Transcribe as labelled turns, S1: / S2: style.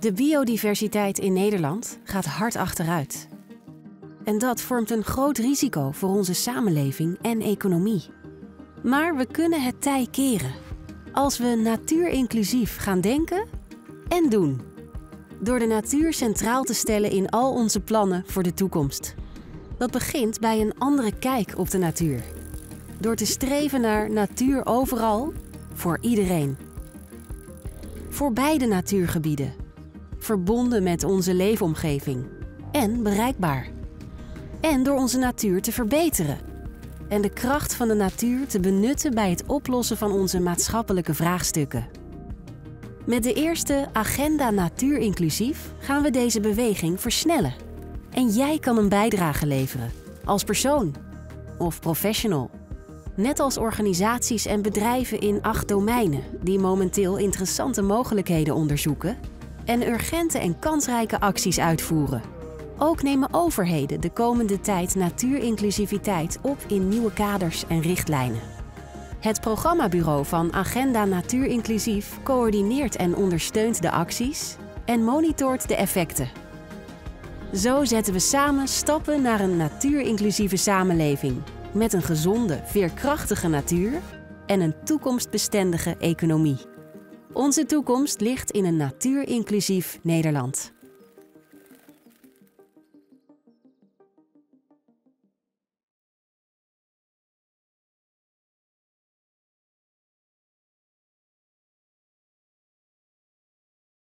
S1: De biodiversiteit in Nederland gaat hard achteruit. En dat vormt een groot risico voor onze samenleving en economie. Maar we kunnen het tij keren als we natuurinclusief gaan denken en doen. Door de natuur centraal te stellen in al onze plannen voor de toekomst. Dat begint bij een andere kijk op de natuur. Door te streven naar natuur overal, voor iedereen. Voor beide natuurgebieden. Verbonden met onze leefomgeving. En bereikbaar. En door onze natuur te verbeteren. En de kracht van de natuur te benutten bij het oplossen van onze maatschappelijke vraagstukken. Met de eerste Agenda Natuur Inclusief gaan we deze beweging versnellen. En jij kan een bijdrage leveren, als persoon of professional. Net als organisaties en bedrijven in acht domeinen die momenteel interessante mogelijkheden onderzoeken en urgente en kansrijke acties uitvoeren. Ook nemen overheden de komende tijd natuurinclusiviteit op in nieuwe kaders en richtlijnen. Het programmabureau van Agenda Natuur Inclusief coördineert en ondersteunt de acties en monitort de effecten. Zo zetten we samen stappen naar een natuurinclusieve samenleving met een gezonde, veerkrachtige natuur en een toekomstbestendige economie. Onze toekomst ligt in een natuurinclusief Nederland.